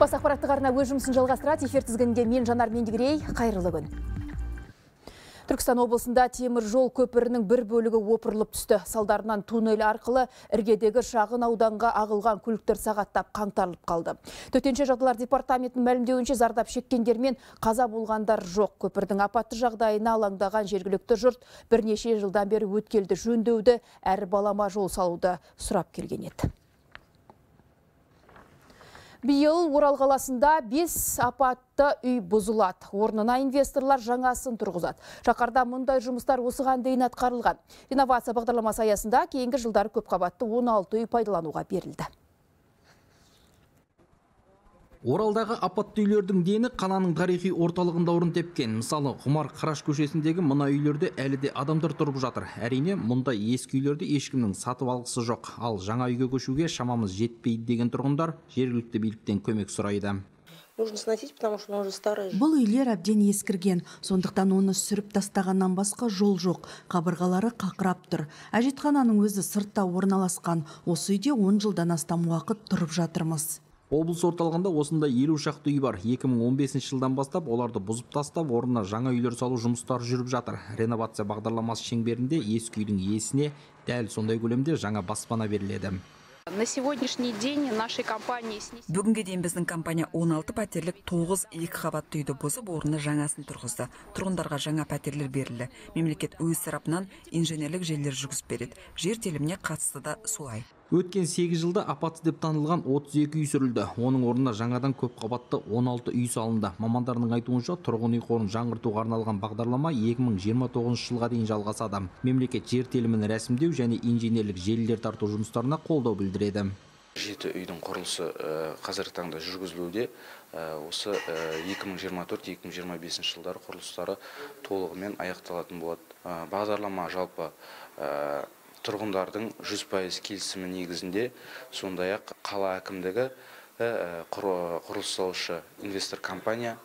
бас ақпараттық арна өз жұмысын жалғастырады. Эфир тізгінінде мен жанар мендігерей қайырлы күн. Түркістан облысында темір жол көпірінің бір бөлігі опырылып түсті. Салдарынан туннель арқылы іргедегі шағын ауданға ағылған көліктер сағаттап қаңтарылып қалды. Төтенше жағдайлар департаментінің мәлімдеуінше зардап шеккендер мен қаза болғандар жоқ. Көпірдің апатты жағдайына алаңдаған жергілікті жұрт бірнеше жылдан бері өткелді жөндеуді әрі балама жол салуды сұрап келген еді. Биыл Орал қаласында 5 апатты үй бұзылады. Орнына инвесторлар жаңасын тұрғызады. Шақарда мұндай жұмыстар осыған дейін атқарылған. Инновация бағдарламасы аясында кейінгі жылдары көп қабатты 16 үй пайдалануға берілді. Оралдағы апатты үйлердің дені қаланың тарихи орталығында орын тепкен. Мысалы, Құмар Қараш көшесіндегі мына үйлерде әлі де адамдар тұрып жатыр. Әрине, мұнда ескі үйлерді ешкімнің сатып алғысы жоқ. Ал жаңа үйге көшуге шамамыз жетпейді деген тұрғындар жергілікті биліктен көмек сұрайды. нужно сносить, потому что он уже старый. Бұл үйлер әбден ескірген, сондықтан оны сүріп тастағаннан басқа жол жоқ. Қабырғалары қақырап тұр. Әжетхананың өзі сыртта орналасқан. Осы үйде 10 жылдан астам уақыт тұрып жатырмыз. Облыс орталығында осында елу шақты үй бар. 2015 жылдан бастап оларды бұзып тастап, орнына жаңа үйлер салу жұмыстары жүріп жатыр. Реновация бағдарламасы шеңберінде ескі үйдің иесіне дәл сондай көлемде жаңа баспана беріледі. На сегодняшний день нашей компании. Бүгінге дейін біздің компания 16 пәтерлік 9 екі қабатты үйді бұзып, орнына жаңасын тұрғызды. Тұрғындарға жаңа пәтерлер берілді. Мемлекет өз тарапынан инженерлік желілер жүргізіп береді. Жер теліміне қатысты да солай. Өткен 8 жылда апатты деп танылған 32 үй сүрілді. Оның орнына жаңадан көп қабатты 16 үй салынды. Мамандардың айтуынша тұрғын үй қорын жаңғыртуға арналған бағдарлама 2029 жылға дейін жалғасады. Мемлекет жер телімін рәсімдеу және инженерлік желілер тарту жұмыстарына қолдау білдіреді. жеті үйдің құрылысы қазіргі таңда жүргізілуде осы 2024-2025 жылдары құрылыстары толығымен аяқталатын болады бағдарлама жалпы тұрғындардың 100% келісімі негізінде сондай ақ қала әкімдігі құрылыс салушы инвестор компания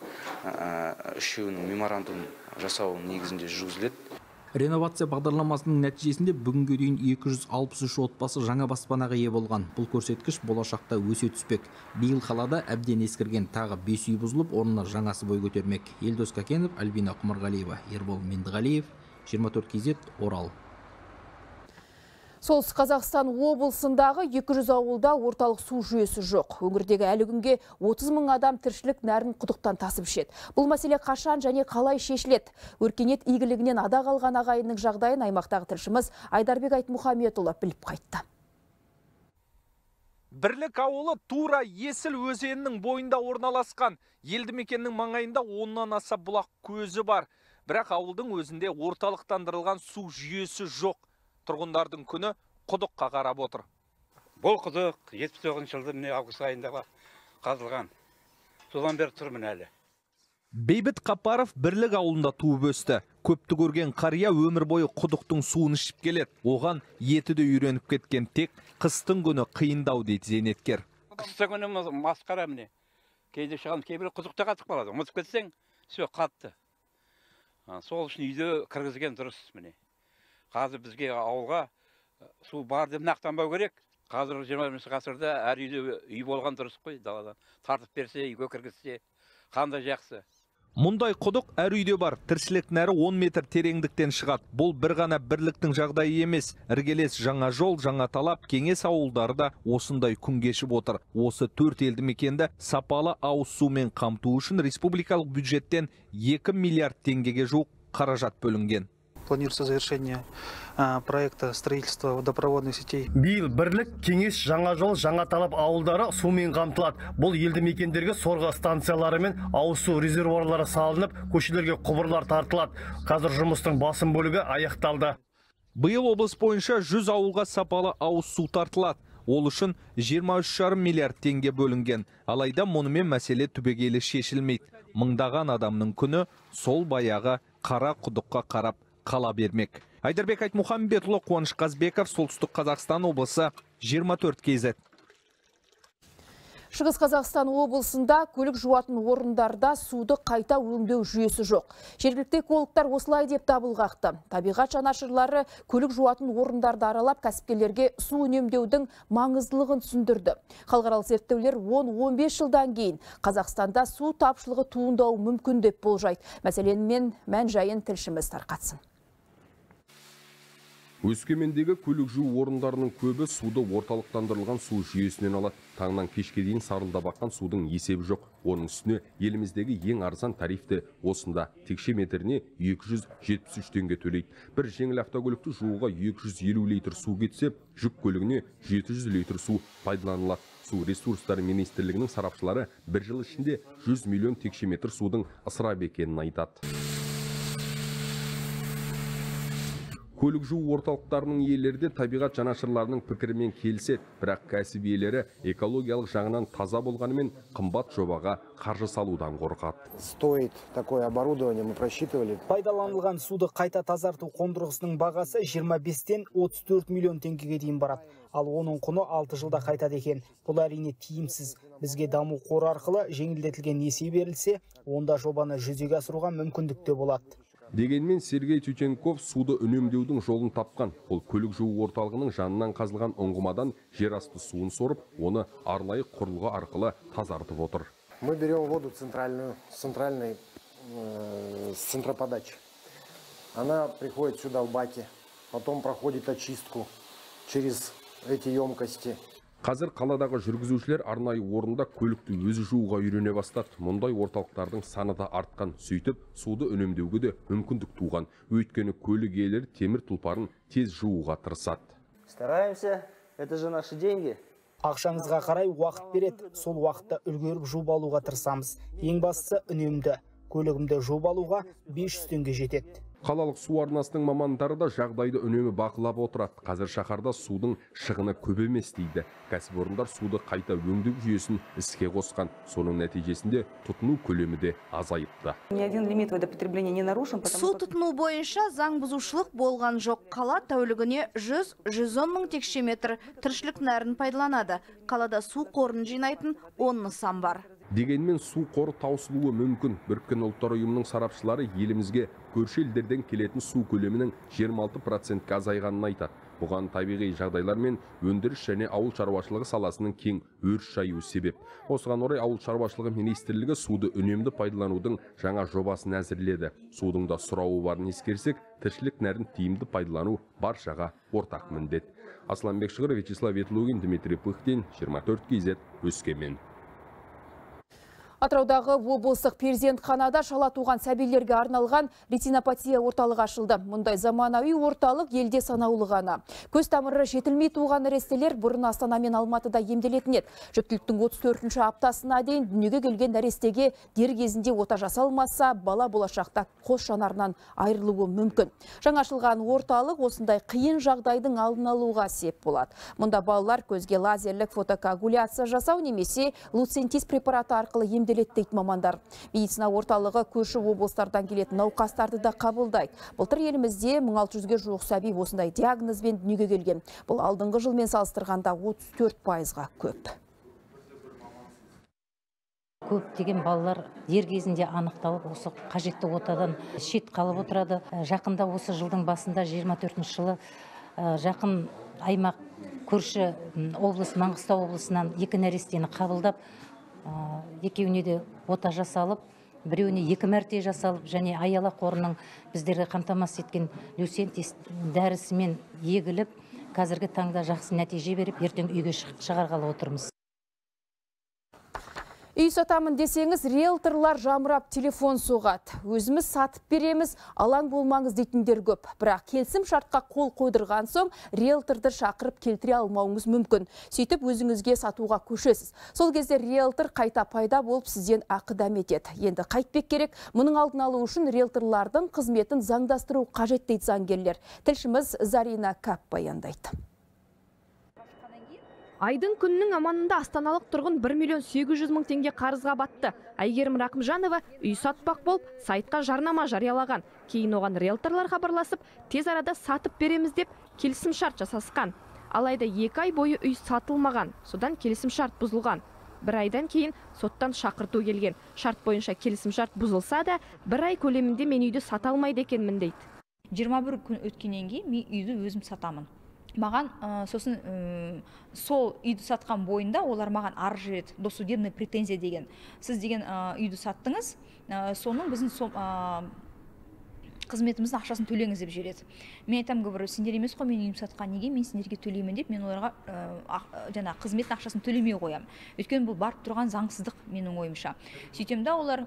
үшеуінің меморандум жасау негізінде жүргізіледі. Реновация бағдарламасының нәтижесінде бүгінге дейін 263 отбасы жаңа баспанаға ие болған. Бұл көрсеткіш болашақта өсе түспек. Биыл қалада әбден ескірген тағы 5 үй бұзылып орнына жаңасы бой көтермек. Елдос кәкенов альбина құмарғалиева ербол меңдіғалиев 24 кз орал. Солтүстік Қазақстан облысындағы 200 ауылда орталық су жүйесі жоқ. Өңірдегі әлі күнге 30 мың адам тіршілік нәрін құдықтан тасып ішеді. Бұл мәселе қашан және қалай шешіледі? Өркениет игілігінен ада қалған ағайынның жағдайын аймақтағы тілшіміз Айдарбек Айтмұхаметұлы біліп қайтты. Бірлік ауылы тура Есіл өзенінің бойында орналасқан. Елді мекеннің маңайында оннан аса бұлақ көзі бар. Бірақ ауылдың өзінде орталықтандырылған су жүйесі жоқ тұрғындардың күні құдыққа қарап отыр. Бұл құдық жетпіс тоғызыншы жылы міне август айында қазылған. Содан бері тұрмын әлі. Бейбіт қапаров бірлік ауылында туып өсті. Көпті көрген қария өмір бойы құдықтың суын ішіп келеді. Оған еті де үйреніп кеткен тек қыстың күні қиындау дейді зейнеткер. Қыстың күні масқара міне. Кейде шығамыз кейбір құдықта қатып қалады. Ұмытып кетсең все қатты. Сол үшін үйде кіргізген дұрыс міне. Қазір бізге ауылға су бар деп нақтанбау керек. Қазір жиырма бірінші ғасырда әр үйде үй болған дұрыс қой даладан. Тартып берсе үйге кіргізсе қандай жақсы. Мұндай құдық әр үйде бар. Тіршілік нәрі 10 метр тереңдіктен шығады. Бұл бір ғана бірліктің жағдайы емес. Іргелес жаңа жол жаңа талап кеңес ауылдары да осындай күн кешіп отыр. Осы төрт елді мекенді сапалы ауыз сумен қамту үшін республикалық бюджеттен 2 миллиард теңгеге жуық қаражат бөлінген. Планируется завершение проекта строительства водопроводных сетей. Биыл бірлік кеңес жаңа жол жаңа талап ауылдары сумен қамтылады. Бұл елді мекендерге сорғы станциялары мен ауыз су резервуарлары салынып, көшелерге құбырлар тартылады. Қазір жұмыстың басым бөлігі аяқталды. Биыл облыс бойынша 100 ауылға сапалы ауыз су тартылады. Ол үшін 23,5 миллиард теңге бөлінген. Алайда мұнымен мәселе түбегейлі шешілмейді. Мыңдаған адамның күні сол баяғы қара құдыққа қарап қала бермек айдарбек айтмұхамбетұлы қуаныш қазбеков солтүстік қазақстан облысы 24 кз Шығыс Қазақстан облысында көлік жуатын орындарда суды қайта өңдеу жүйесі жоқ. Жергілікті экологтар осылай деп дабыл қақты. Табиғат жанашырлары көлік жуатын орындарды аралап кәсіпкерлерге су үнемдеудің маңыздылығын түсіндірді. Халықаралық зерттеулер 10-15 жылдан кейін Қазақстанда су тапшылығы туындауы мүмкін деп болжайды. Мәселенмен мән жайын тілшіміз тарқатсын. Өскемендегі көлік жуу орындарының көбі суды орталықтандырылған су жүйесінен алады. Таңнан кешке дейін сарылда баққан судың есебі жоқ. Оның үстіне еліміздегі ең арзан тарифті осында текше метріне 273 теңге төлейді. Бір жеңіл автокөлікті жууға 250 литр су кетсе, жүк көлігіне 700 литр су пайдаланылады. Су ресурстары министрлігінің сарапшылары бір жыл ішінде 100 миллион текше метр судың ысырап екенін айтады. Көлік жуу орталықтарының иелері де табиғат жанашырларының пікірімен келіседі. Бірақ кәсіп иелері экологиялық жағынан таза болғанымен қымбат жобаға қаржы салудан қорқады. Стоит такое оборудование мы просчитывали. Пайдаланылған суды қайта тазарту қондырғысының бағасы 25-тен 34 миллион теңгеге дейін барады. Ал оның құны 6 жылда қайтады екен. Бұл әрине тиімсіз. Бізге даму қоры арқылы жеңілдетілген несие берілсе онда жобаны жүзеге асыруға мүмкіндік те болады. Дегенмен сергей тютенков суды үнемдеудің жолын тапқан. Ол көлік жуу орталығының жанынан қазылған ұңғымадан жер асты суын сорып оны арнайы құрылғы арқылы тазартып отыр. Мы берем воду центральную с центральной э, с она приходит сюда в баки потом проходит очистку через эти емкости. Қазір қаладағы жүргізушілер арнайы орында көлікті өзі жууға үйрене бастады. Мұндай орталықтардың саны да артқан. Сөйтіп суды үнемдеуге де мүмкіндік туған. Өйткені көлік иелері темір тұлпарын тез жууға тырысады. Стараемся. Это же наши деньги. Ақшаңызға қарай уақыт береді. Сол уақытта үлгеріп жуып алуға тырысамыз. Ең бастысы үнемді. Көлігімді жуып алуға 500 теңге жетеді. Қалалық су арнасының мамандары да жағдайды үнемі бақылап отырады. Қазір шаһарда судың шығыны көп емес дейді. Кәсіпорындар суды қайта өңдеу жүйесін іске қосқан. Соның нәтижесінде тұтыну көлемі де азайыпты. Ни один лимит водопотребления не нарушен су тұтыну бойынша заң бұзушылық болған жоқ. Қала тәулігіне 100-110 мың текше метр тіршілік нәрін пайдаланады. Қалада су қорын жинайтын 10 нысан бар. Дегенмен су қоры таусылуы мүмкін. Біріккен ұлттар ұйымының сарапшылары елімізге көрші елдерден келетін су көлемінің 26 процентке азайғанын айтады. Бұған табиғи жағдайлар мен өндіріс және ауыл шаруашылығы саласының кең өріс жаюы себеп. Осыған орай ауыл шаруашылығы министрлігі суды үнемді пайдаланудың жаңа жобасын әзірледі. Судың да сұрауы барын ескерсек тіршілік нәрін тиімді пайдалану баршаға ортақ міндет. Асланбек шығыр вячеслав ветлугин дмитрий пыхтин 24 кз өскемен. Атыраудағы облыстық перзентханада шала туған сәбилерге арналған ретинопатия орталығы ашылды. Мұндай заманауи орталық елде санаулы ғана. Көз тамыры жетілмей туған нәрестелер бұрын Астана мен Алматыда емделетін еді. Жүктіліктің 34-ші аптасына дейін дүниеге келген нәрестеге дер кезінде ота жасалмаса, бала болашақта қос жанарынан айырылуы мүмкін. Жаңа ашылған орталық осындай қиын жағдайдың алдын алуға сеп болады. Мұнда балалар көзге лазерлік фотокоагуляция жасау немесе луцентис препараты арқылы емделеді дейді мамандар. Медицина орталығы көрші облыстардан келетін науқастарды да қабылдайды. Былтыр елімізде 1600-ге жуық сәби осындай диагнозбен дүниеге келген. Бұл алдыңғы жылмен салыстырғанда 34 пайызға көп. көптеген балалар дер кезінде анықталып осы қажетті отадан шет қалып отырады жақында осы жылдың басында 24 жылы жақын аймақ көрші облыс маңғыстау облысынан екі нәрестені қабылдап екеуіне де ота жасалып біреуіне екі мәрте жасалып және аяла қорының біздерге қамтамасыз еткен люсентис дәрісімен егіліп қазіргі таңда жақсы нәтиже беріп ертең үйге шығарғалы отырмыз. Үй сатамын десеңіз, риэлторлар жамырап телефон соғады. Өзіміз сатып береміз, алаң болмаңыз дейтіндер көп. Бірақ келсім шартқа қол қойдырған соң, риэлторды шақырып келтіре алмауыңыз мүмкін. Сөйтіп өзіңізге сатуға көшесіз. Сол кезде риэлтор қайта пайда болып сізден ақы дәметеді. Енді қайтпек керек, мұның алдын алу үшін риэлторлардың қызметін заңдастыру қажет дейді заңгерлер. Тілшіміз Зарина Кап баяндайды. Айдың күннің аманында астаналық тұрғын 1 миллион 800 мың теңге қарызға батты. Әйгерім Рақымжанова үй сатпақ болып, сайтқа жарнама жариялаған. Кейін оған риэлторлар хабарласып, тез арада сатып береміз деп келісім шарт жасасқан. Алайда екі ай бойы үй сатылмаған, содан келісім шарт бұзылған. бір айдан кейін соттан шақырту келген шарт бойынша келісім шарт бұзылса да бір ай көлемінде мен үйді сата алмайды екенмін дейді 21 күн өткеннен кейін мен үйді өзім сатамын маған ә, сосын ә, сол үйді сатқан бойында олар маған арыз жібереді досудебный претензия деген. Сіз деген ә, үйді саттыңыз соның біздің қызметіміздің ақшасын төлеңіз деп жібереді. Мен айтамын говорю сендер емес қой менің үйімді сатқан неге мен сендерге төлеймін деп мен оларға ә, жаңағы қызметтің ақшасын төлемей қоямын. Өйткені бұл барып тұрған заңсыздық менің ойымша. Сөйтемін да олар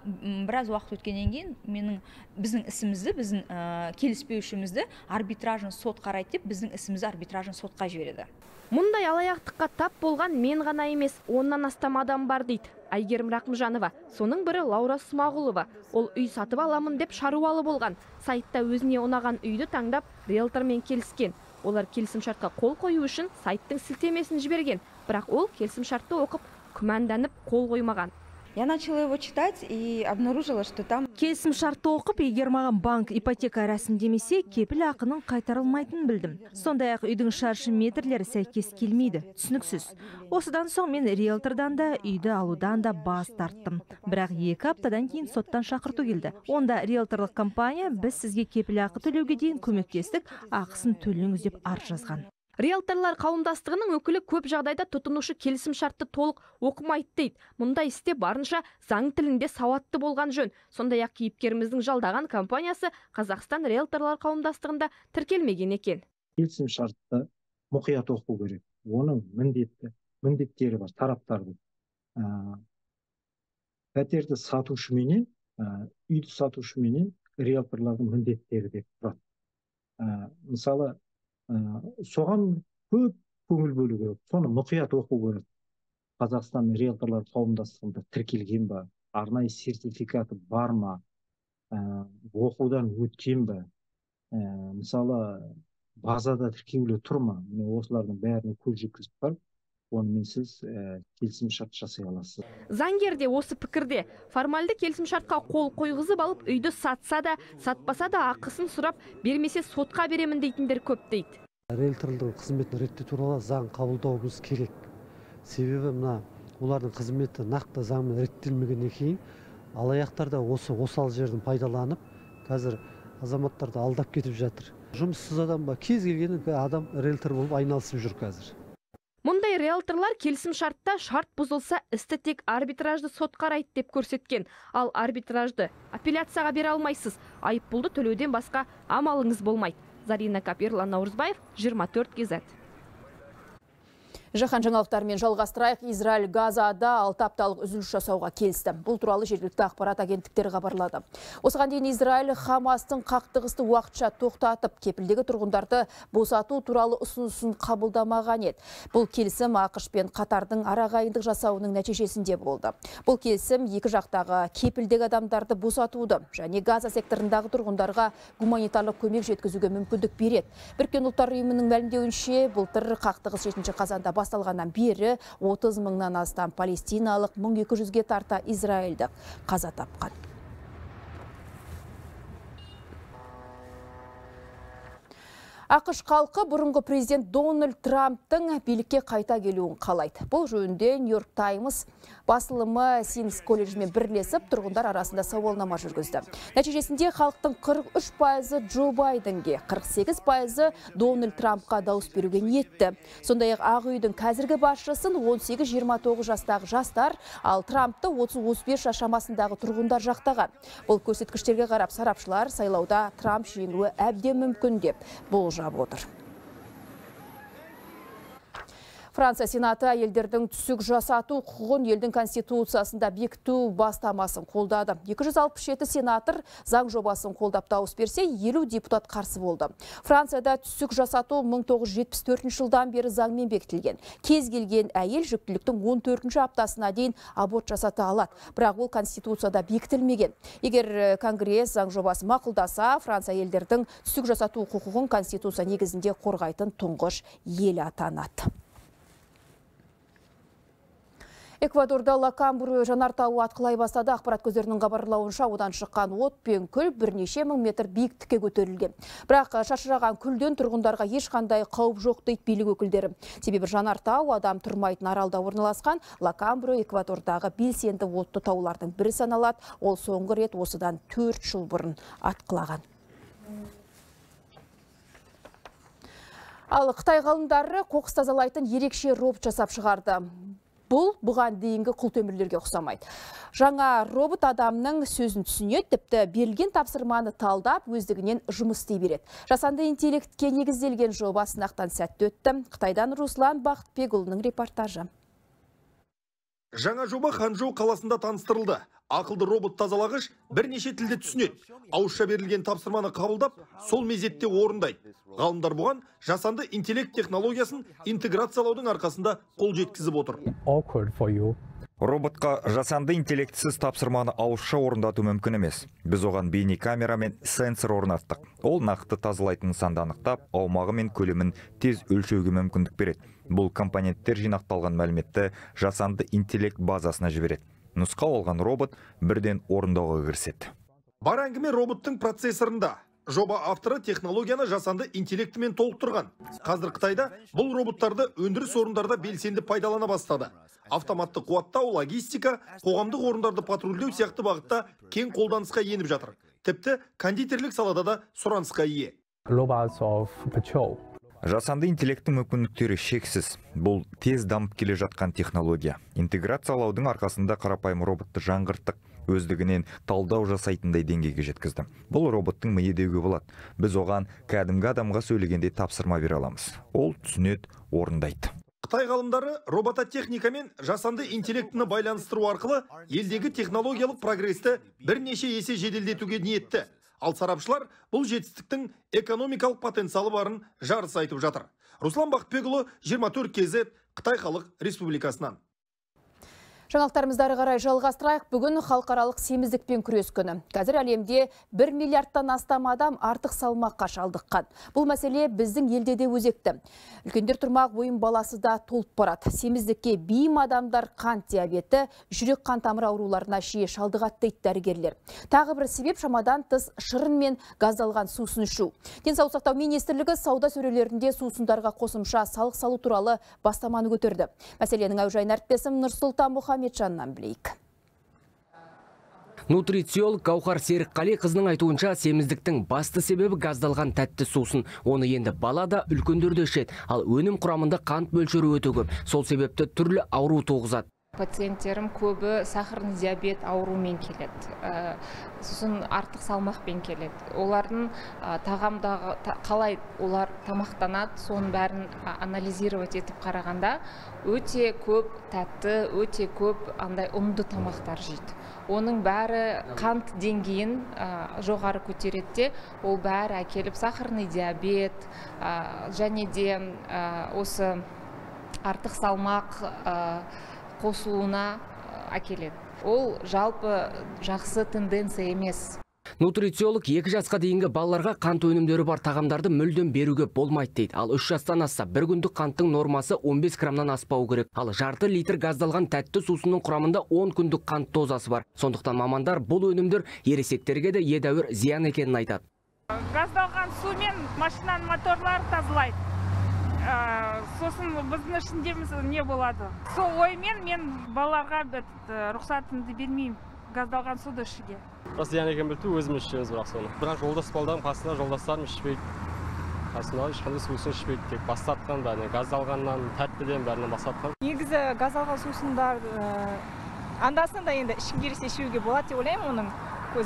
біраз уақыт өткеннен кейін менің біздің ісімізді біздің ә, келіспеушімізді арбитражный сот қарайды деп біздің ісімізді арбитражный сотқа жібереді. Мұндай алаяқтыққа тап болған мен ғана емес оннан астам адам бар дейді. Әйгерім рақымжанова. Соның бірі лаура смағұлова. Ол үй сатып аламын деп шаруалы болған. Сайтта өзіне ұнаған үйді таңдап риэлтормен келіскен. Олар келісімшартқа қол қою үшін сайттың сілтемесін жіберген. Бірақ ол келісімшартты оқып күмәнданып қол қоймаған. Я начала его читать и обнаружила, что там... Келісім шартты оқып, егер маған банк ипотека рәсімдемесе, кепіл ақының қайтарылмайтынын білдім. Сондай ақ үйдің шаршы метрлері сәйкес келмейді. Түсініксіз. Осыдан соң мен риэлтордан да, үйді алудан да бас тарттым. Бірақ екі аптадан кейін соттан шақырту келді. Онда риэлторлық компания біз сізге кепіл ақы төлеуге дейін көмектестік, ақысын төлеңіз деп жазған риэлторлар қауымдастығының өкілі көп жағдайда тұтынушы келісім шартты толық оқымайды дейді. Мұндай істе барынша заң тілінде сауатты болған жөн. Сондай ақ кейіпкеріміздің жалдаған компаниясы қазақстан риэлторлар қауымдастығында тіркелмеген екен. Келісім шартты мұқият оқу керек. Оның міндетті міндеттері бар тараптардың ә, пәтерді сатушыменен ә, үйді сатушыменен риэлторлардың міндеттері деп тұрады. Ә, мысалы соған көп көңіл бөлу керек. Соны мұқият оқу керек. Қазақстан риэлторлар қауымдастығында тіркелген ба? Арнайы сертификаты бар ма? Ә, оқудан өткен ба ә, мысалы базада тіркеулі тұр ма? Міне осылардың бәріне көз жеткізіп барып онымен сіз ә, келісімшарт жасай аласыз. Заңгер де осы пікірде. Формальды келісімшартқа қол қойғызып алып үйді сатса да сатпаса да ақысын сұрап бермесе сотқа беремін дейтіндер көп дейді. Риэлторлардың қызметін реттеу туралы заң қабылдауымыз керек. Себебі мына олардың қызметі нақты заңмен реттелмегеннен кейін алаяқтар да осы осал жерін пайдаланып қазір азаматтарды алдап кетіп жатыр. Жұмыссыз адам ба? Кез келген адам риэлтор болып айналысып жүр қазір. Мұндай келісім шартта шарт бұзылса істі тек арбитражды сот қарайды деп көрсеткен. Ал арбитражды апелляцияға бере алмайсыз. Айыппұлды төлеуден басқа амалыңыз болмайды. Зарина каперлан наурызбаев 24 кз Жаһан жаңалықтарымен жалғастырайық. Израиль Газада алты апталық үзіліс жасауға келісті. Бұл туралы жергілікті ақпарат агенттіктері хабарлады. Осыған дейін Израиль Хамастың қақтығысты уақытша тоқтатып, кепілдегі тұрғындарды босату туралы ұсынысын қабылдамаған еді. Бұл келісім ақш пен Қатардың арағайындық жасауының нәтижесінде болды. Бұл келісім екі жақтағы кепілдегі адамдарды босатуды және Газа секторындағы тұрғындарға гуманитарлық көмек жеткізуге мүмкіндік береді. Біріккен ұлттар ұйымының мәлімдеуінше былтыр қақтығыс 7 қазанда басталғаннан бері 30 мыңнан астам палестиналық 1200-ге тарта израильдік қаза тапқан. ақш халқы бұрынғы президент дональд трамптың билікке қайта келуін қалайды бұл жөнінде нью йорк таймс басылымы синс колледжімен бірлесіп тұрғындар арасында сауалнама жүргізді. Нәтижесінде халықтың 43 пайызы джо байденге 48 пайызы дональд трампқа дауыс беруге ниетті. Сондай ақ ақ үйдің қазіргі басшысын 18-29 жастағы жастар ал трампты 30-35 жас шамасындағы тұрғындар жақтаған. Бұл көрсеткіштерге қарап сарапшылар сайлауда трамп жеңуі әбден мүмкін деп болжап отыр. Франция Сенаты әйелдердің түсік жасату құқығын елдің конституциясында бекіту бастамасын қолдады. 267 сенатор заң жобасын қолдап дауыс берсе, 50 депутат қарсы болды. Францияда түсік жасату 1974 жылдан бері заңмен бекітілген. Кез келген әйел жүктіліктің 14 аптасына дейін аборт жасата алады. Бірақ ол конституцияда бекітілмеген. Егер Конгресс заң жобасы мақұлдаса, Франция әйелдердің түсік жасату құқығын конституция негізінде қорғайтын тұңғыш ел атанады. Эквадорда Лакамбуры жанартауы атқылай бастады. Ақпарат көздерінің хабарлауынша одан шыққан от пен күл бірнеше мың метр биіктікке көтерілген. Бірақ шашыраған күлден тұрғындарға ешқандай қауіп жоқ дейді билік өкілдері. Себебі жанартау адам тұрмайтын аралда орналасқан Лакамбуры Эквадордағы белсенді отты таулардың бірі саналады. Ол соңғы рет осыдан 4 жыл бұрын атқылаған. Ал Қытай ғалымдары қоқыс тазалайтын ерекше робот жасап шығарды. Бұл бұған дейінгі құлтөмірлерге ұқсамайды. Жаңа робот адамның сөзін түсінеді, тіпті берілген тапсырманы талдап, өздігінен жұмыс істей береді. Жасанды интеллектке негізделген жоба сынақтан сәтті өтті. Қытайдан Руслан Бақытбекұлының репортажы. Жаңа жоба Ханчжоу қаласында таныстырылды. Ақылды робот тазалағыш бірнеше тілде түсінеді. Ауызша берілген тапсырманы қабылдап, сол мезетте орындайды. Ғалымдар бұған жасанды интеллект технологиясын интеграциялаудың арқасында қол жеткізіп отыр. Роботқа жасанды интеллектсіз тапсырманы ауызша орындату мүмкін емес. Біз оған бейне камера мен сенсор орнаттық. Ол нақты тазалайтын нысанды анықтап, аумағы мен көлемін тез өлшеуге мүмкіндік береді. Бұл компоненттер жинақталған мәліметті жасанды интеллект базасына жібереді. Нұсқа алған робот бірден орындауға кіріседі. Бар әңгіме роботтың процессорында. Жоба авторы технологияны жасанды интеллектімен толықтырған. Қазір Қытайда бұл роботтарды өндіріс орындарда белсенді пайдалана бастады. Автоматты қуаттау, логистика, қоғамдық орындарды патрульдеу сияқты бағытта кең қолданысқа еніп жатыр. Тіпті кондитерлік салада да сұранысқа ие. Жасанды интеллекттің мүмкіндіктері шексіз. Бұл тез дамып келе жатқан технология. Интеграциялаудың арқасында қарапайым роботты жаңғырттық өздігінен талдау жасайтындай деңгейге жеткізді. Бұл роботтың миы деуге болады. Біз оған кәдімгі адамға сөйлегенде тапсырма бере аламыз. Ол түсінеді, орындайды. Қытай ғалымдары робототехника мен жасанды интеллектіні байланыстыру арқылы елдегі технологиялық прогресті бірнеше есе жеделдетуге ниетті. Ал сарапшылар бұл жетістіктің экономикалық потенциалы барын жарыс айтып жатыр. Руслан Бақытбекұлы 24 кезет Қытай халық республикасынан. Жаңалықтарымызды ары қарай жалғастырайық. Бүгін халықаралық семіздікпен күрес күні. Қазір әлемде 1 миллиардтан астам адам артық салмаққа шалдыққан. Бұл мәселе біздің елде де өзекті. Үлкендер тұрмақ ойын баласы да толып барады. Семіздікке бейім адамдар қант диабеті, жүрек қан тамыр ауруларына жиі шалдығады дейді дәрігерлер. Тағы бір себеп шамадан тыс шырын мен газдалған сусын ішу. Денсаулық сақтау министрлігі сауда сөрелерінде сусындарға қосымша салық салу туралы бастаманы көтерді. Мәселенің әужайын әріптесім Нұрсұлтан Мұхамеджаннан білейік. Нутрициолог Гаухар Серікқали қызының айтуынша семіздіктің басты себебі газдалған тәтті сусын. Оны енді бала да үлкендер де ішеді, ал өнім құрамында қант мөлшері өте. Сол себепті түрлі ауру туғызады. Пациенттерім көбі сахарный диабет ауруымен келеді. Ә, сосын артық салмақпен келеді. Олардың ә, тағамдағы қалай олар тамақтанады соның бәрін анализировать етіп қарағанда өте көп тәтті өте көп андай ұнды тамақтар жейді. Оның бәрі қант деңгейін жоғары көтереді де ол бәрі әкеліп сахарный диабет және де осы артық салмақ қосылуына әкеледі ол жалпы жақсы тенденция емес Нутрициолог екі жасқа дейінгі балаларға қант өнімдері бар тағамдарды мүлдем беруге болмайды дейді. Ал үш жастан асса бір күндік қанттың нормасы 15 граммнан аспау керек. Ал жарты литр газдалған тәтті сусынның құрамында 10 күндік қант дозасы бар. Сондықтан мамандар бұл өнімдер ересектерге де едәуір зиян екенін айтады. Газдалған сумен машинаның моторлары тазалайды. Сосын біздің ішіндеміз не болады. Сол оймен мен балаларға рұқсатымды бермеймін газдалған суды ішуге. Рас зиян екенін біліп тұр өзіміз ішеміз бірақ соны. Бірақ жолдас балдарым қасында жолдастарым ішпейді. Қасында ешқандай сусын ішпейді тек бас тартқан бәрінен газдалғаннан тәттіден бәрінен бас тартқан негізі газдалған сусындар анда санда енді ішкің келсе ішуге болады деп ойлаймын оның.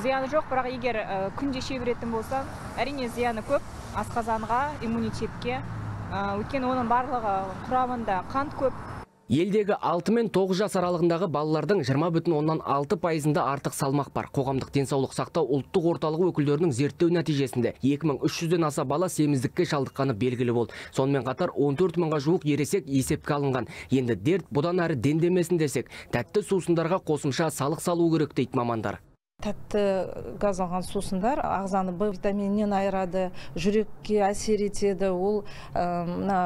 Зияны жоқ бірақ егер күнде іше беретін болсаң әрине зияны көп. Асқазанға иммунитетке. Өйткені оның барлығы құрамында қант көп Елдегі 6 мен 9 жас аралығындағы балалардың 20 бүтін оннан 6 пайызында артық салмақ бар. Қоғамдық денсаулық сақтау ұлттық орталығы өкілдерінің зерттеу нәтижесінде 2300-ден аса бала семіздікке шалдыққаны белгілі болды. Сонымен қатар 14 мыңға жуық ересек есепке алынған. Енді дерт бұдан әрі дендемесін десек, тәтті сусындарға қосымша салық салу керек дейді мамандар тәтті газдалған сусындар ағзаны б витаминінен айырады жүрекке әсер етеді. Ол мына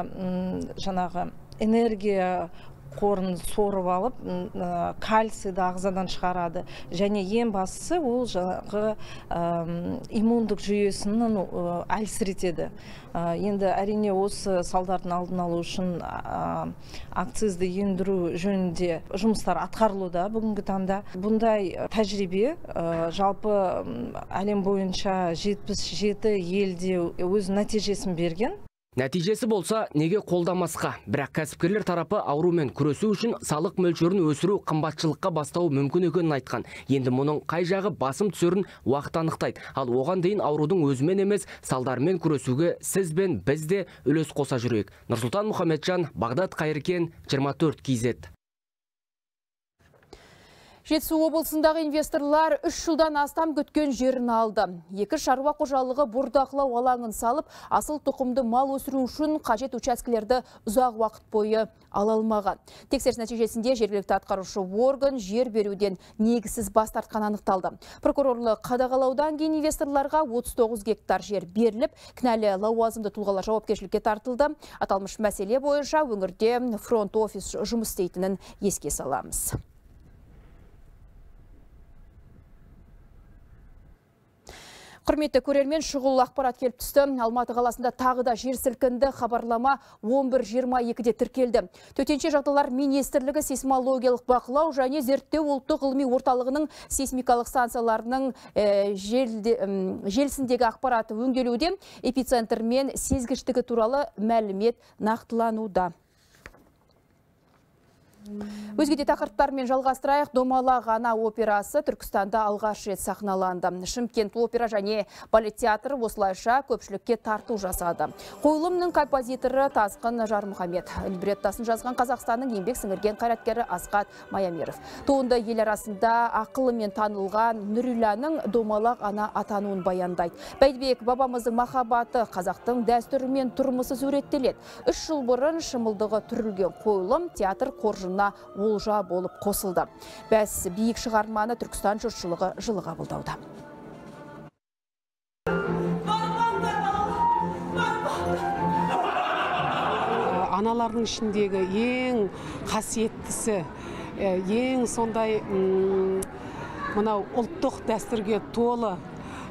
жаңағы энергия қорын сорып алып кальцийді ағзадан шығарады. Және ең бастысы ол жаңағы иммундық жүйесінің әлсіретеді. Енді әрине осы салдардың алдын алу үшін акцизді ендіру жөнінде жұмыстар атқарылуда бүгінгі таңда. Бұндай тәжірибе жалпы әлем бойынша жетпіс жеті елде өз нәтижесін берген. Нәтижесі болса, неге қолдамасқа? Бірақ кәсіпкерлер тарапы аурумен күресу үшін салық мөлшерін өсіру қымбатшылыққа бастауы мүмкін екенін айтқан. Енді мұның қай жағы басым түсерін уақыт анықтайды. Ал оған дейін аурудың өзімен емес, салдарымен күресуге сіз бен біз де үлес қоса жүрейік. Нұрсұлтан Мұхамеджан, Бағдат Қайыркен, 24 KZ. Жетісу облысындағы инвесторлар үш жылдан астам күткен жерін алды. Екі шаруа қожалығы бұрдақылау алаңын салып, асыл тұқымды мал өсіру үшін қажет учаскелерді ұзақ уақыт бойы ала алмаған. Тексеріс нәтижесінде жергілікті атқарушы орган жер беруден негізсіз бас тартқан анықталды. Прокурорлы қадағалаудан кейін инвесторларға 39 гектар жер беріліп, кінәлі лауазымды тұлғалар жауапкершілікке тартылды. Аталмыш мәселе бойынша өңірде фронт офис жұмыс істейтінін еске саламыз. Құрметті көрермен шұғыл ақпарат келіп түсті. Алматы қаласында тағы да жер сілкінді хабарлама 11.22-де тіркелді. Төтенше жағдайлар министрлігі сейсмологиялық бақылау және зерттеу ұлттық ғылыми орталығының сейсмикалық станцияларының ә, желісіндегі ақпараты өңделуде эпицентр мен сезгіштігі туралы мәлімет нақтылануда. Өзгеде тақырыптармен жалғастырайық. Домалақ ана операсы Түркістанда алғаш рет сахналанды. Шымкент опера және балет театры осылайша көпшілікке тарту жасады. Қойылымның композиторы Тасқын Жармұхамед. Либреттасын жазған Қазақстанның еңбек сіңірген қайраткері Асқат Маямеров. Туынды ел арасында ақылымен танылған Нүриланың домалақ ана атануын баяндайды. Бәйдібек бабамыздың махаббаты қазақтың дәстүрі мен тұрмысы суреттеледі. Үш жыл бұрын шымылдығы түрілген қойылым театр қоржын олжа болып қосылды. Бәс биік шығарманы Түркістан жұртшылығы жылы қабылдауда. Аналардың ішіндегі ең қасиеттісі, ең сондай мынау ұлттық дәстүрге толы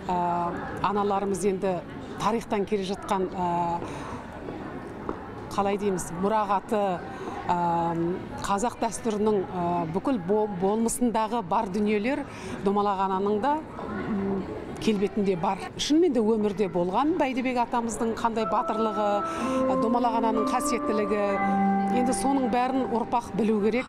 аналарымыз енді тарихтан келе жатқан қалай дейміз мұрағаты қазақ дәстүрінің бүкіл болмысындағы бар дүниелер домалақ ананың да келбетінде бар. Шынымен де өмірде болған бәйдібек атамыздың қандай батырлығы домалақ ананың қасиеттілігі енді соның бәрін ұрпақ білу керек.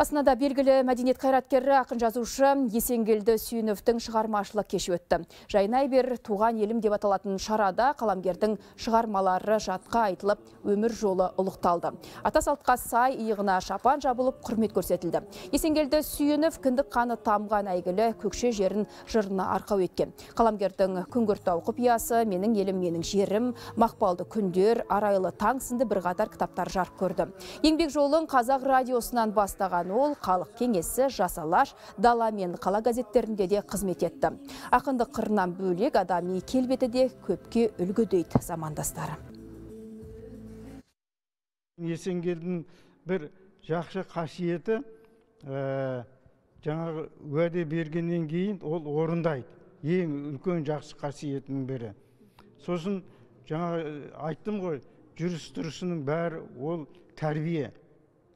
Астанада белгілі мәдениет қайраткері ақын жазушы Есенгелді Сүйіновтің шығармашылық кеші өтті. Жайнай бер туған елім деп аталатын шарада қаламгердің шығармалары жатқа айтылып, өмір жолы ұлықталды. Ата салтқа сай иығына шапан жабылып құрмет көрсетілді. Есенгелді Сүйінов кіндік қаны тамған әйгілі көкше жерін жырына арқау еткен. Қаламгердің күнгіртау құпиясы, менің елім, менің жерім, мақпалды күндер, арайлы таң сынды бірқатар кітаптар жарық көрді. Еңбек жолын қазақ радиосынан бастаған ол халық кеңесі жасалаш дала мен қала газеттерінде де қызмет етті. Ақындық қырынан бөлек адами келбеті де көпке үлгі дейді замандастары. Есенгелдінің бір жақсы қасиеті жаңағы уәде бергеннен кейін ол орындайды. Ең үлкен жақсы қасиетінің бірі. Сосын жаңа айттым ғой жүріс тұрысының бәрі ол тәрбие.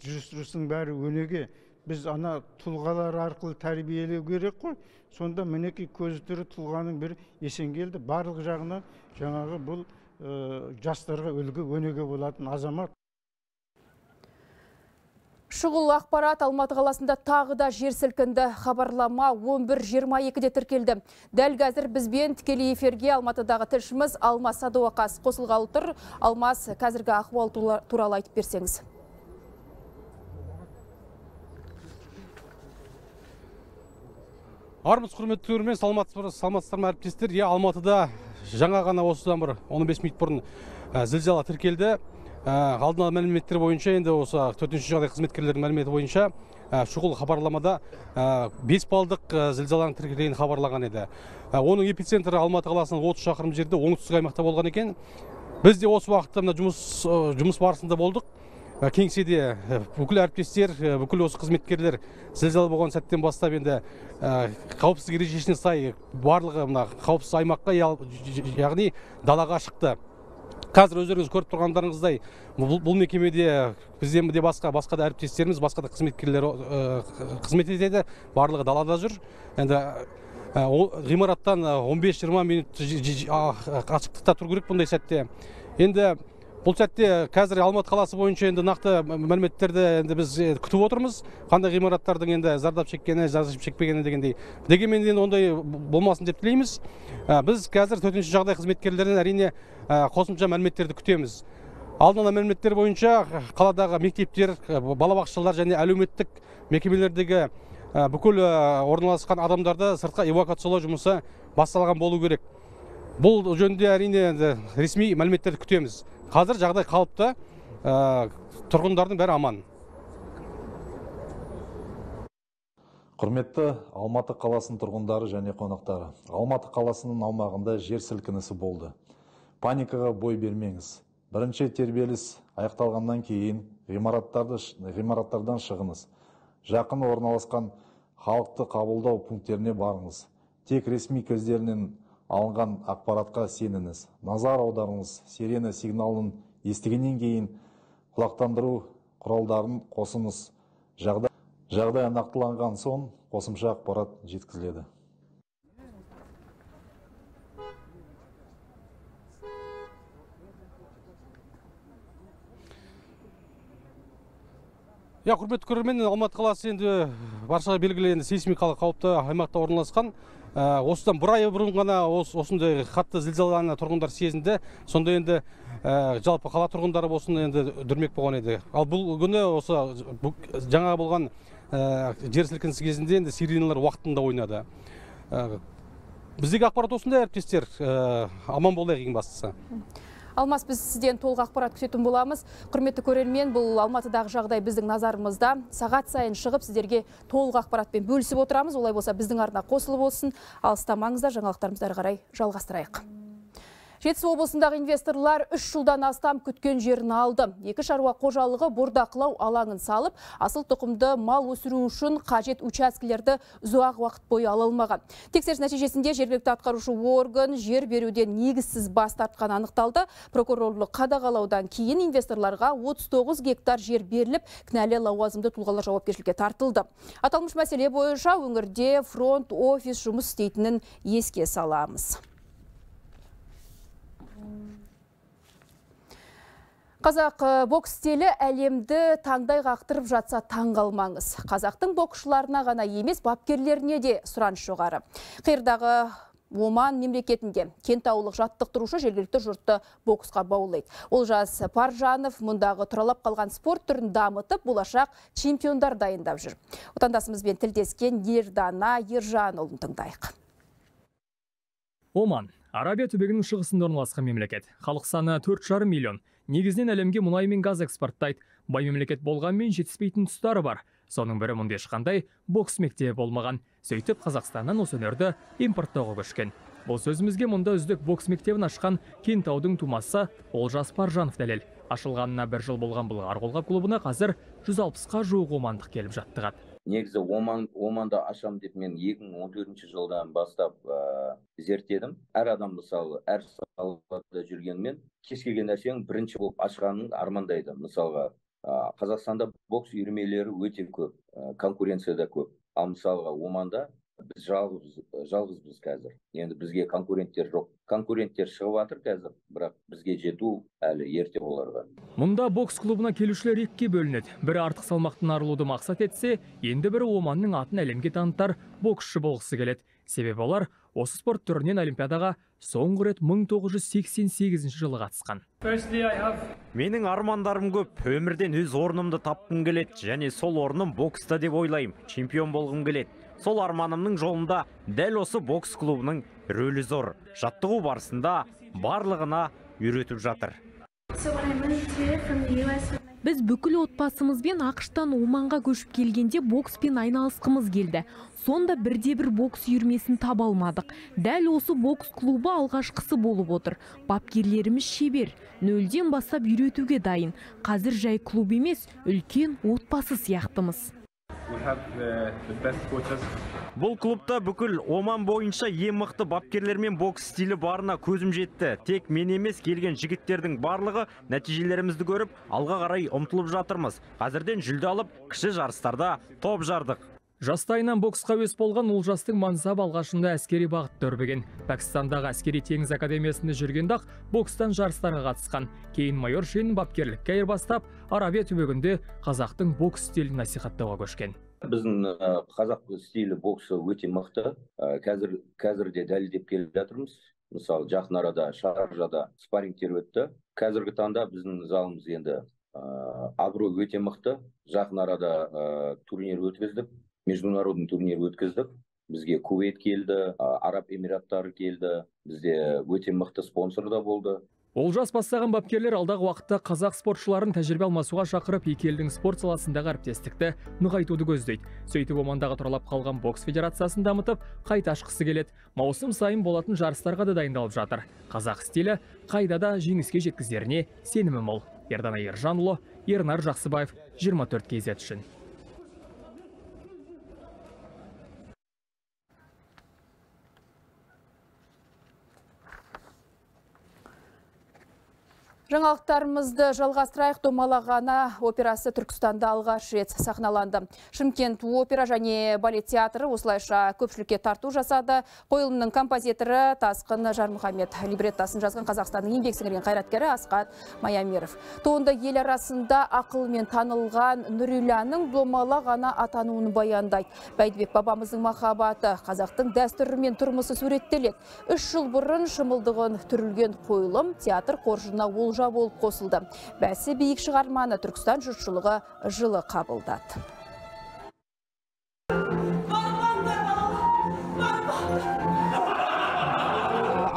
Жүріс тұрысының бәрі өнеге біз ана тұлғалар арқылы тәрбиелеу керек қой сонда мінекей көзі тірі тұлғаның бір есенгелді барлық жағынан жаңағы бұл жастарға үлгі өнеге болатын азамат Шұғыл ақпарат Алматы қаласында тағы да жер сілкінді. Хабарлама 11.22-де тіркелді. Дәл қазір бізбен тікелей эфирге Алматыдағы тілшіміз Алмас Садуақас қосылғалы тұр. Алмас, қазіргі ахуал туралы айтып берсеңіз. Армысыз құрметті көрермен саламатсыздар ма әріптестер. Иә алматыда жаңа ғана осыдан бір 15 минут бұрын зілзала тіркелді. Алдын ала мәліметтер бойынша енді осы төтенше жағдай қызметкерлерінің мәліметі бойынша шұғыл хабарламада бес балдық зілзаланың тіркелгенін хабарлаған еді. Оның эпицентрі алматы қаласынан отыз шақырым жерде оңтүстік аймақта болған екен. Біз де осы уақытта мына жұмыс жұмыс барысында болдық. Кеңседе бүкіл әріптестер бүкіл осы қызметкерлер зілзала болған сәттен бастап енді қауіпсіздік ережесіне сай барлығы мына қауіпсіз аймаққа яғни далаға шықты. Қазір өздеріңіз көріп тұрғандарыңыздай бұл, мекемеде бізден де басқа басқа да әріптестеріміз басқа да қызметкерлер қызмет етеді. Барлығы далада жүр. Енді ғимараттан 15-20 минут ашықтықта тұру керек бұндай сәтте. Енді бұл сәтте қазір алматы қаласы бойынша енді нақты мәліметтерді енді біз күтіп отырмыз. Қандай ғимараттардың енді зардап шеккені зардап шекпегені дегендей. Дегенмен енді ондай болмасын деп тілейміз. Біз қазір төтенше жағдай қызметкерлерінен әрине қосымша мәліметтерді күтеміз. Алдын ала мәліметтер бойынша қаладағы мектептер балабақшалар және әлеуметтік мекемелердегі бүкіл орналасқан адамдарды сыртқа эвакуациялау жұмысы басталған болу керек. Бұл жөнінде әрине ресми мәліметтерді күтеміз. Қазір жағдай қалыпты. Тұрғындардың бәрі аман. Құрметті алматы қаласының тұрғындары және қонақтары алматы қаласының аумағында жер сілкінісі болды. Паникаға бой бермеңіз. Бірінші тербеліс аяқталғаннан кейін ғимараттардан шығыңыз. Жақын орналасқан халықты қабылдау пункттеріне барыңыз. Тек ресми көздерінен алынған ақпаратқа сеніңіз. Назар аударыңыз сирена сигналын естігеннен кейін құлақтандыру құралдарын қосыңыз. Жағдай жағдай нақтыланған соң қосымша ақпарат жеткізіледі. Иә құрметті көрермен алматы қаласы енді баршаға белгілі енді сейсмикалық қауіпті аймақта орналасқан. Осыдан бір ай бұрын ғана осындай қатты зілзаланы тұрғындар сезінді. Сонда енді жалпы қала тұрғындары болсын енді дүрмек болған еді. Ал бұл күні осы жаңа болған жер сілкінісі кезінде енді сиреналар уақытында ойнады. Біздегі ақпарат осындай әріптестер аман болайық ең бастысы. Алмас біз сізден толық ақпарат күтетін боламыз. Құрметті көрермен бұл алматыдағы жағдай біздің назарымызда. Сағат сайын шығып сіздерге толық ақпаратпен бөлісіп отырамыз. Олай болса біздің арна қосылып болсын алыстамаңыздар жаңалықтарымызды ары қарай жалғастырайық. Жетісу облысындағы инвесторлар үш жылдан астам күткен жерін алды. Екі шаруа қожалығы бордақылау алаңын салып асыл тұқымды мал өсіру үшін қажет учаскелерді ұзақ уақыт бойы ала алмаған. Тексеріс нәтижесінде жергілікті атқарушы орган жер беруден негізсіз бас тартқан анықталды. Прокурорлық қадағалаудан кейін инвесторларға 39 гектар жер беріліп кінәлі лауазымды тұлғалар жауапкершілікке тартылды. Аталмыш мәселе бойынша өңірде фронт офис жұмыс істейтінін еске саламыз. Қазақ бокс стилі әлемді таңдай қақтырып жатса таң қалмаңыз. Қазақтың боксшыларына ғана емес, бапкерлеріне де сұраныс жоғары. Қиырдағы Оман мемлекетінде кентаулық жаттықтырушы жергілікті жұртты боксқа баулайды. Ол жас Паржанов мұндағы тұралап қалған спорт түрін дамытып, болашақ чемпиондар дайындап жүр. Отандасымызбен тілдескен Ердана Ержанұлын тыңдайық. Оман Арабия түбегінің шығысында орналасқан мемлекет. Халық саны 4,5 миллион негізінен әлемге мұнай мен газ экспорттайды. Бай мемлекет болғанмен жетіспейтін тұстары бар. Соның бірі мұнда ешқандай бокс мектебі болмаған. Сөйтіп қазақстаннан осы өнерді импорттауға көшкен. Бұл сөзімізге мұнда үздік бокс мектебін ашқан кентаудың тумасы олжас паржанов дәлел. Ашылғанына бір жыл болған бұл арқолға клубына қазір 160-қа жуық омандық келіп жаттығады. Негізі оман оманда ашам деп мен 2014 жылдан бастап ә, зерттедім. Әр адам мысалы әр салада жүргенмен кез келген нәрсенің бірінші болып ашқанын армандайды. Мысалға ә, қазақстанда бокс үйірмелері өте көп ә, конкуренция да көп. Ал мысалға оманда біз жалғыз жалғызбыз қазір. Енді бізге конкуренттер жоқ. Конкуренттер шығып жатыр қазір бірақ бізге жету әлі ерте оларға мұнда бокс клубына келушілер екіге бөлінеді. Бірі артық салмақтан арылуды мақсат етсе енді бірі оманның атын әлемге танытар боксшы болғысы келеді. Себебі олар осы спорт түрінен олимпиадаға соңғы рет 1988 жылы қатысқан. Менің армандарым көп. Өмірден өз орнымды тапқым келеді және сол орным бокста деп ойлаймын. Чемпион болғым келеді. Сол арманымның жолында дәл осы бокс клубының рөлі зор. Жаттығу барысында барлығына үйретіп жатыр. Біз бүкіл отбасымызбен ақштан оманға көшіп келгенде бокспен айналысқымыз келді. Сонда бірде бір бокс үйірмесін таба алмадық. Дәл осы бокс клубы алғашқысы болып отыр. Бапкерлеріміз шебер. Нөлден бастап үйретуге дайын. Қазір жай клуб емес үлкен отбасы сияқтымыз. Бұл клубта бүкіл оман бойынша ең мықты бапкерлер мен бокс стилі барына көзім жетті. Тек мен емес келген жігіттердің барлығы нәтижелерімізді көріп алға қарай ұмтылып жатырмыз. Қазірден жүлде алып кіші жарыстарда топ жардық. Жастайынан боксқа әуес болған олжастың мансап алғашында әскери бағытта өрбіген пәкістандағы әскери теңіз академиясында жүргенде ақ бокстан жарыстарға қатысқан. Кейін майор шенін бапкерлікке айырбастап арабия түбегінде қазақтың бокс стилін насихаттауға көшкен. Біздің қазақ стилі боксы өте мықты. Қазір де дәлелдеп келе жатырмыз. Мысалы жақын арада шаржада спаррингтер өтті. Қазіргі таңда біздің залымыз енді абырой өте мықты. Жақын арада турнир өткіздік. Международный турнир өткіздік. Бізге кувейт келді араб эмираттары келді. Бізде өте мықты спонсор да болды. Олжас бастаған бапкерлер алдағы уақытта қазақ спортшыларын тәжірибе алмасуға шақырып екі елдің спорт саласындағы әріптестікті нығайтуды көздейді. Сөйтіп омандағы тұралап қалған бокс федерациясын дамытып қайта ашқысы келеді. Маусым сайын болатын жарыстарға да дайындалып жатыр. Қазақ стилі қайда да жеңіске жеткізеріне сенімі мол. Ердана ержанұлы ернар жақсыбаев 24 кз үшін. Жаңалықтарымызды жалғастырайық домалағана операсы Түркістанда алғаш рет сахналанды. Шымкент опера және балет театры осылайша көпшілікке тарту жасады. Қойылымның композиторы Тасқын Жармұхамед либреттасын жазған Қазақстанның еңбек сіңірген қайраткері Асқат Маямеров. Туынды ел арасында ақылымен танылған Нүриляның домалағана атануын баяндайды. Бәйдібек бабамыздың махаббаты қазақтың дәстүрі мен тұрмысы суреттеледі. Үш жыл бұрын шымылдығын түрілген қойылым театр қоржына олжа болып қосылды. Бәсі биік шығарманы Түркістан жұртшылығы жылы қабылдады.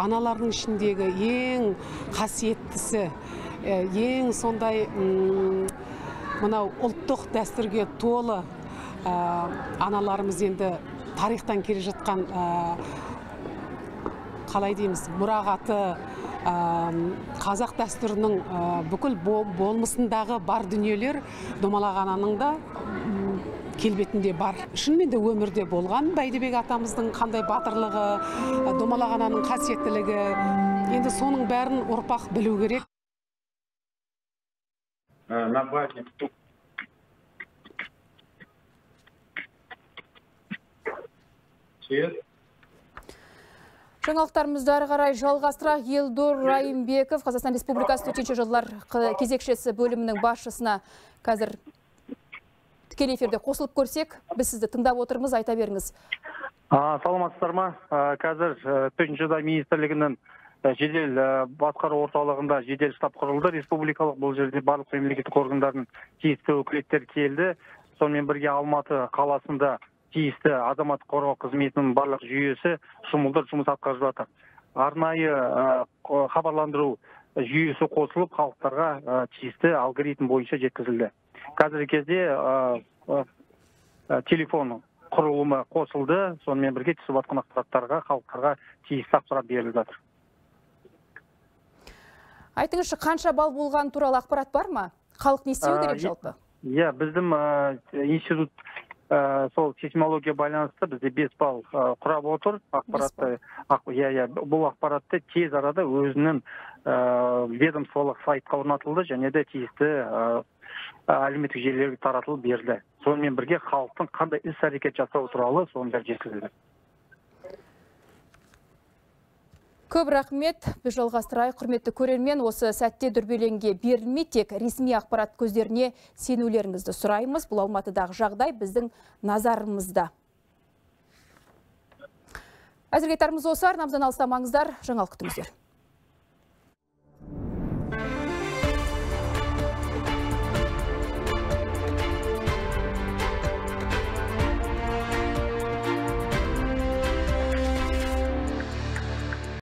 аналардың ішіндегі ең қасиеттісі ең сондай мынау ұлттық дәстүрге толы аналарымыз енді тарихтан келе жатқан қалай дейміз мұрағаты қазақ дәстүрінің бүкіл болмысындағы бар дүниелер домалақ ананың да келбетінде бар. Шынымен де өмірде болған бәйдібек атамыздың қандай батырлығы домалақ ананың қасиеттілігі. Енді соның бәрін ұрпақ білу керек. На Жаңалықтарымызды ары қарай жалғастырақ Елдор Райымбеков, Қазақстан Республикасы төтенше жылдар кезекшесі бөлімінің басшысына қазір тікелей эфирде қосылып көрсек, біз сізді тыңдап отырмыз, айта беріңіз. Саламатсыздар ма? Қазір төтенше жағдай министрлігінің жедел басқару орталығында жедел штаб құрылды. Республикалық бұл жерде барлық мемлекеттік органдардың тиісті өкілеттер келді. Сонымен бірге Алматы қаласында тиісті азамат қорғау қызметінің барлық жүйесі жұмылдырып жұмыс атқарып жатыр. Арнайы хабарландыру жүйесі қосылып халықтарға тиісті алгоритм бойынша жеткізілді. Қазіргі кезде телефон құрылымы қосылды. Сонымен бірге түсіп жатқан ақпараттарға халықтарға тиісті ақпарат беріліп жатыр. Айтыңызшы қанша балл болған туралы ақпарат бар ма? Халық не істеу керек жалпы? иә біздің институт сол сейсмология байланысты бізде бес балл құрап отыр. Ақпаратты иә иә бұл ақпаратты тез арада өзінің ведомстволық сайтқа орнатылды және де тиісті әлеуметтік желілерге таратылып берілді сонымен бірге халықтың қандай іс әрекет жасау туралы соның бәрі жеткізілді. Көп рахмет. Біз жалғастырайық құрметті көрермен осы сәтте дүрбеленге берілмей тек ресми ақпарат көздеріне сенулеріңізді сұраймыз. Бұл Алматыдағы жағдай біздің назарымызда. Әзірге тарымыз осы арнамыздан алыстамаңыздар, жаңалық күтіңіздер.